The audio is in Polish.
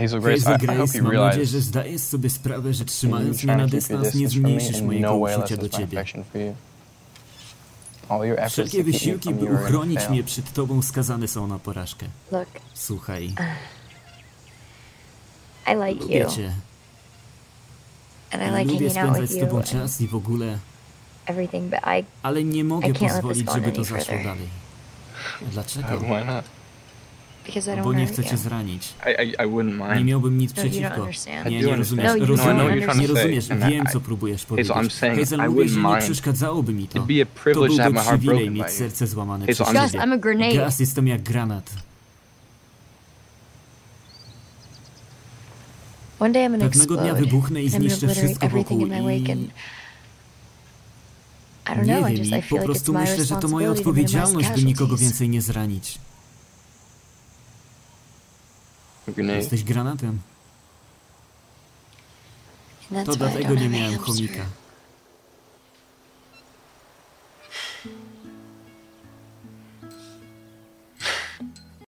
Hazel Grace, Hazel I, I hope Grace, you mam nadzieję, że zdajesz sobie sprawę, że you trzymając mnie na dystans nie zmniejszysz in mojego no uczucia do ciebie. Wszelkie wysiłki, by uchronić mnie przed tobą, skazane są na porażkę. Look, Słuchaj, I like lubię you, cię. and I like Lubię spędzać z tobą czas i w ogóle, I ale nie mogę I pozwolić, żeby to zaszło dalej. Dlaczego? Why not? Because I don't Bo nie chcę cię zranić. I, I, I wouldn't Nie miałbym nic No, you don't przeciwko. understand. Nie, nie understand. rozumiesz, No, you No, you're trying nie rozumiesz, wiem co próbujesz powiedzieć. Hazel, mówię, że nie przeszkadzałoby mi to. To byłby przywilej mieć you. serce złamane przez ciebie. Gaz, jestem jak granat. Pewnego dnia wybuchnę i zniszczę wszystko wokół i... Nie wiem, i po prostu my myślę, że to moja odpowiedzialność, by nikogo więcej nie zranić. Grenade. Jesteś granatem. To dlatego nie miałem chomika.